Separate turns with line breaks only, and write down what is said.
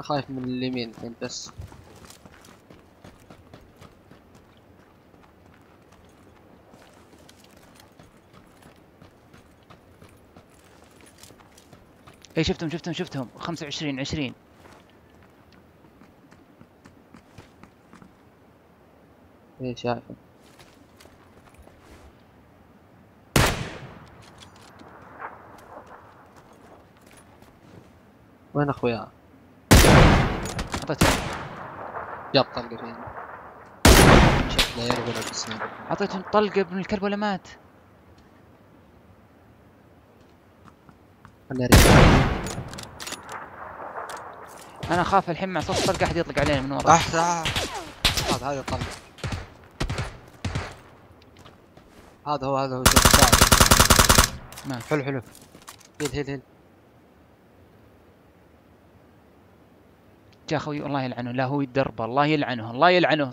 أنا خايف من اليمين الحين بس.
اي شفتهم شفتهم شفتهم. 25 20
إيه شايف وين اخويا
اعطيته
جاب طلقه فيني شكله يرغب بالسنة
اعطيته طلقة ابن الكلب ولا مات أنا اخاف الحين مع صوت طلقة أحد يطلق علينا من ورا
تحت هذا هذا الطلق هذا هو هذا هو
مات
حلو حلو. هيل هيل هيل.
يا أخوي الله يلعنه لا هو يدربه الله يلعنه الله يلعنه.